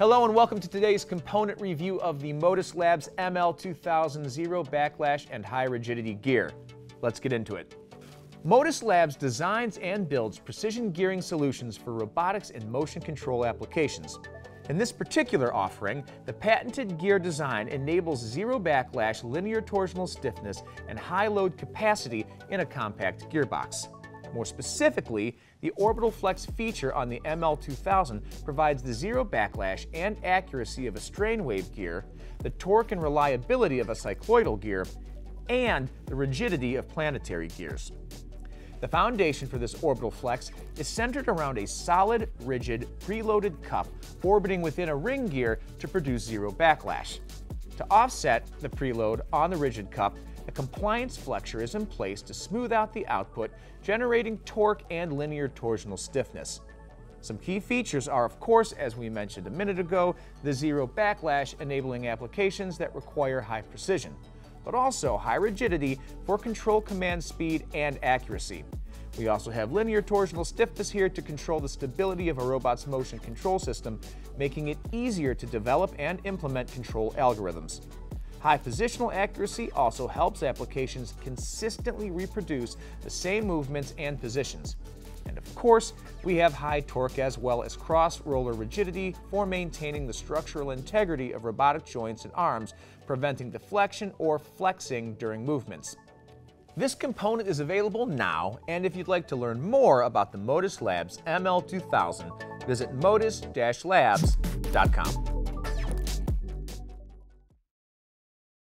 Hello and welcome to today's component review of the Motus Labs ML2000 Zero Backlash and High Rigidity Gear. Let's get into it. Motus Labs designs and builds precision gearing solutions for robotics and motion control applications. In this particular offering, the patented gear design enables zero backlash, linear torsional stiffness, and high load capacity in a compact gearbox. More specifically, the Orbital Flex feature on the ML2000 provides the zero backlash and accuracy of a strain wave gear, the torque and reliability of a cycloidal gear, and the rigidity of planetary gears. The foundation for this orbital flex is centered around a solid, rigid, preloaded cup orbiting within a ring gear to produce zero backlash. To offset the preload on the rigid cup, a compliance flexure is in place to smooth out the output, generating torque and linear torsional stiffness. Some key features are, of course, as we mentioned a minute ago, the zero backlash enabling applications that require high precision, but also high rigidity for control command speed and accuracy. We also have linear torsional stiffness here to control the stability of a robot's motion control system, making it easier to develop and implement control algorithms. High positional accuracy also helps applications consistently reproduce the same movements and positions. And of course, we have high torque as well as cross-roller rigidity for maintaining the structural integrity of robotic joints and arms, preventing deflection or flexing during movements. This component is available now, and if you'd like to learn more about the Motus Labs ML2000, visit motus-labs.com.